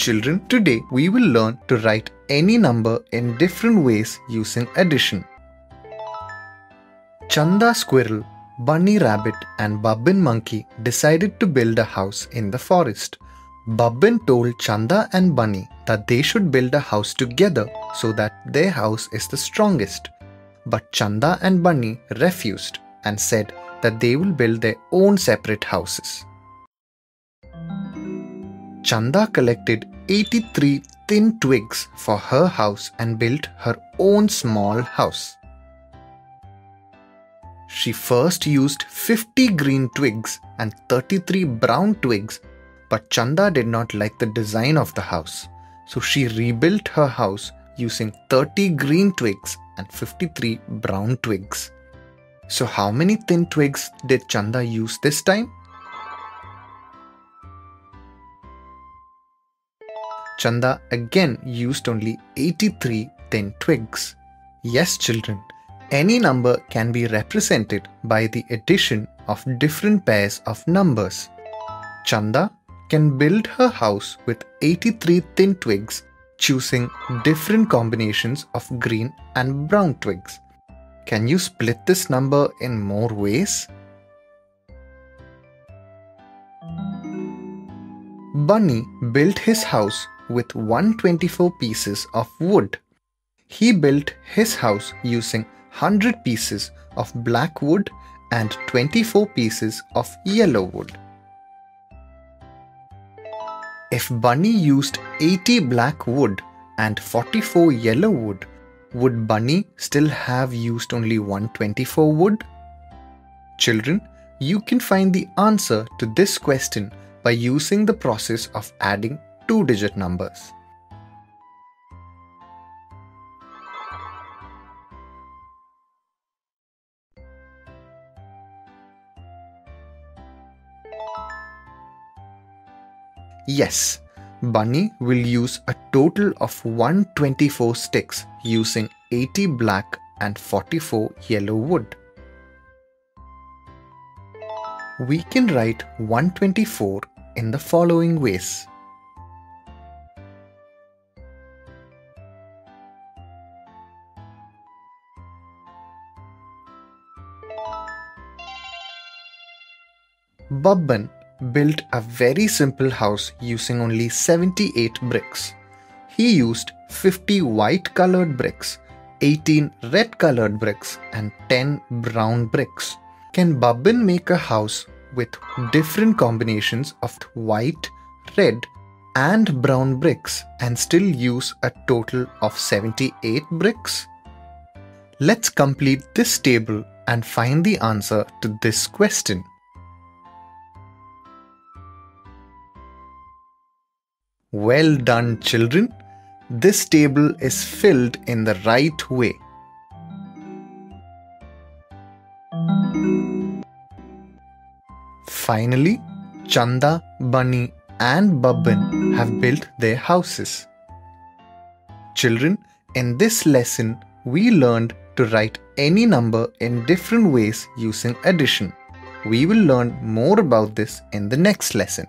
Children, today we will learn to write any number in different ways using addition. Chanda squirrel, bunny rabbit and Babbin monkey decided to build a house in the forest. Babbin told Chanda and Bunny that they should build a house together so that their house is the strongest. But Chanda and Bunny refused and said that they will build their own separate houses. Chanda collected 83 thin twigs for her house and built her own small house. She first used 50 green twigs and 33 brown twigs, but Chanda did not like the design of the house, so she rebuilt her house using 30 green twigs and 53 brown twigs. So, how many thin twigs did Chanda use this time? Chanda again used only 83 thin twigs. Yes, children, any number can be represented by the addition of different pairs of numbers. Chanda can build her house with 83 thin twigs, choosing different combinations of green and brown twigs. Can you split this number in more ways? Bunny built his house with 124 pieces of wood. He built his house using 100 pieces of black wood and 24 pieces of yellow wood. If Bunny used 80 black wood and 44 yellow wood, would Bunny still have used only 124 wood? Children, you can find the answer to this question by using the process of adding two digit numbers. Yes, Bunny will use a total of 124 sticks using 80 black and 44 yellow wood. We can write 124 in the following ways. Babbin built a very simple house using only 78 bricks. He used 50 white colored bricks, 18 red colored bricks, and 10 brown bricks. Can Babbin make a house with different combinations of white, red, and brown bricks and still use a total of 78 bricks? Let's complete this table and find the answer to this question. Well done, children. This table is filled in the right way. Finally, Chanda, Bunny, and Babbin have built their houses. Children, in this lesson, we learned to write any number in different ways using addition. We will learn more about this in the next lesson.